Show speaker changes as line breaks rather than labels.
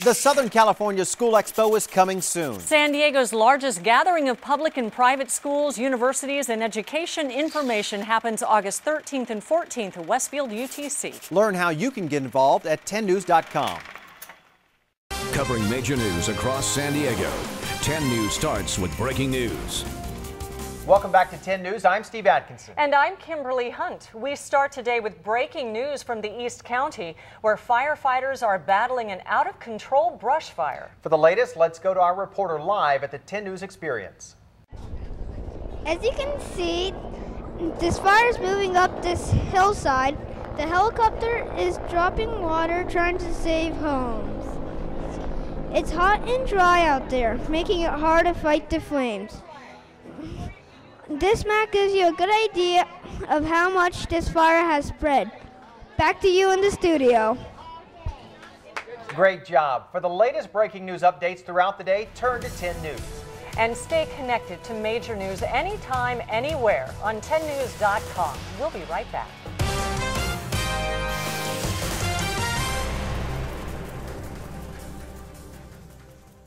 The Southern California School Expo is coming soon.
San Diego's largest gathering of public and private schools, universities, and education information happens August 13th and 14th at Westfield UTC.
Learn how you can get involved at 10news.com.
Covering major news across San Diego. 10 News starts with breaking news.
Welcome back to 10 News. I'm Steve Atkinson.
And I'm Kimberly Hunt. We start today with breaking news from the East County, where firefighters are battling an out of control brush fire.
For the latest, let's go to our reporter live at the 10 News Experience.
As you can see, this fire is moving up this hillside. The helicopter is dropping water trying to save homes. It's hot and dry out there, making it hard to fight the flames. This map gives you a good idea of how much this fire has spread. Back to you in the studio.
Great job. For the latest breaking news updates throughout the day, turn to 10 News.
And stay connected to major news anytime, anywhere on 10news.com. We'll be right back.